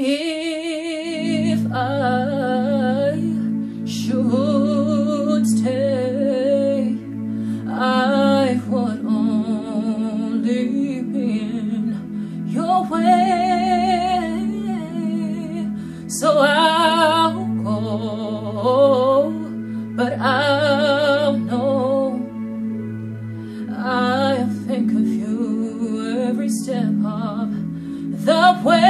if I should stay, I would only be in your way. So I'll go, but I'll know I think of you every step of the way.